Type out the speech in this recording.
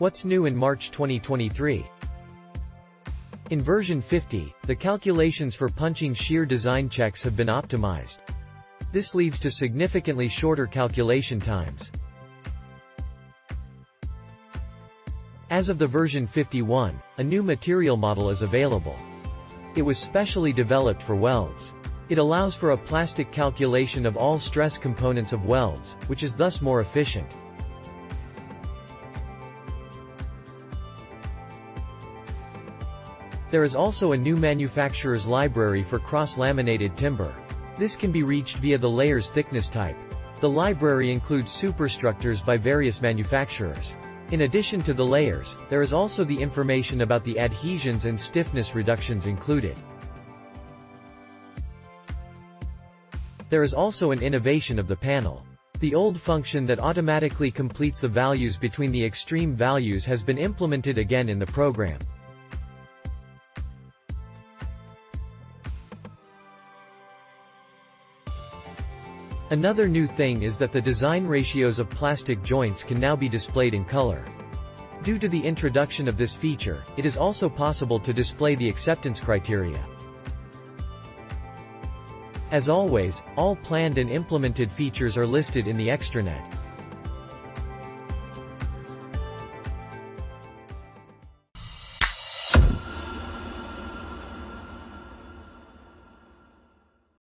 What's new in March 2023? In version 50, the calculations for punching shear design checks have been optimized. This leads to significantly shorter calculation times. As of the version 51, a new material model is available. It was specially developed for welds. It allows for a plastic calculation of all stress components of welds, which is thus more efficient. There is also a new manufacturer's library for cross-laminated timber. This can be reached via the layers thickness type. The library includes superstructures by various manufacturers. In addition to the layers, there is also the information about the adhesions and stiffness reductions included. There is also an innovation of the panel. The old function that automatically completes the values between the extreme values has been implemented again in the program. Another new thing is that the design ratios of plastic joints can now be displayed in color. Due to the introduction of this feature, it is also possible to display the acceptance criteria. As always, all planned and implemented features are listed in the extranet.